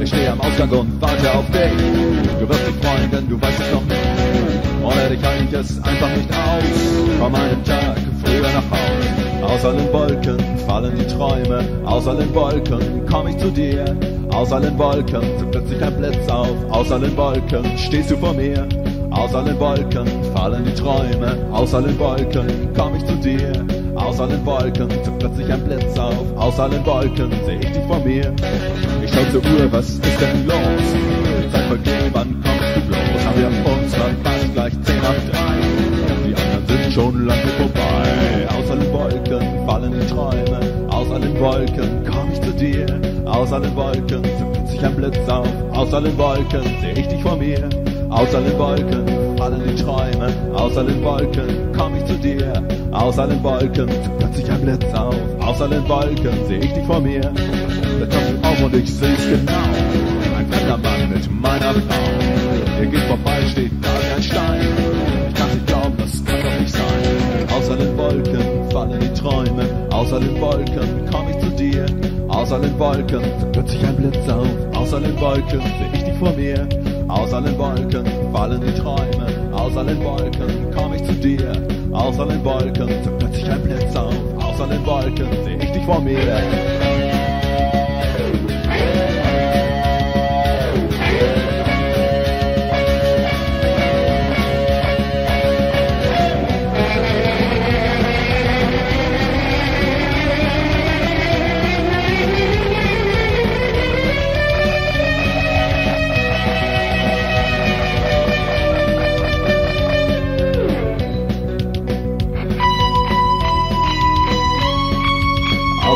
Ich stehe am Ausgang und warte auf dich. Du wirst dich freuen, denn du weißt es noch nicht. Ohne dich halte ich es einfach nicht aus. Komm einen Tag früher nach Haus. Aus allen Wolken fallen die Träume. Aus allen Wolken komm ich zu dir. Aus allen Wolken zuckt plötzlich ein Blitz auf. Aus allen Wolken stehst du vor mir. Aus allen Wolken fallen die Träume. Aus allen Wolken komm ich zu dir. Aus allen Wolken zuckt plötzlich ein Blitz auf. Aus allen Wolken seh ich dich vor mir. Ich schau zur Uhr, was ist denn los? Die Zeit vergeht, wann kommst du bloß? Haben wir uns verpasst, gleich 10 nach 3. Die anderen sind schon lange vorbei. Aus allen Wolken fallen die Träume. Aus allen Wolken komm ich zu dir. Aus allen Wolken zuckt plötzlich ein Blitz auf. Aus allen Wolken seh ich dich vor mir. Aus allen Wolken fallen die Träume, aus allen Wolken komm ich zu dir. Aus allen Wolken plötzlich ein Blitz auf, aus allen Wolken seh ich dich vor mir. Kommst du auf und ich seh's genau. Ein fremder Mann mit meiner Frau. Er geht vorbei, steht da wie ein Stein. Ich kann's nicht glauben, das kann doch nicht sein. Aus allen Wolken fallen die Träume, aus allen Wolken komm ich zu dir. Aus allen Wolken plötzlich ein Blitz auf, aus allen Wolken seh ich dich vor mir. Aus allen Wolken fallen die Träume, aus allen Wolken komm ich zu dir. Aus allen Wolken zuckt plötzlich ein Blitz auf, aus allen Wolken seh ich dich vor mir.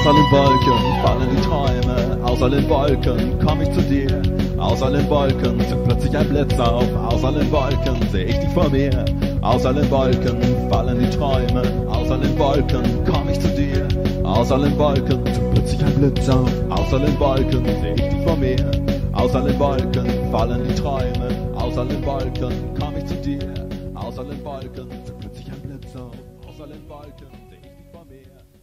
Aus allen Wolken fallen die Träume, aus allen Wolken komm ich zu dir. Aus allen Wolken zuckt plötzlich ein Blitz auf, aus allen Wolken seh ich dich vor mir. Aus allen Wolken fallen die Träume, aus allen Wolken komm ich zu dir. Aus allen Wolken zuckt plötzlich ein Blitz auf, aus allen Wolken seh ich dich vor mir. Aus allen Wolken fallen die Träume, aus allen Wolken komm ich zu dir. Aus allen Wolken zuckt plötzlich ein Blitz auf, aus allen Wolken seh ich dich vor mir.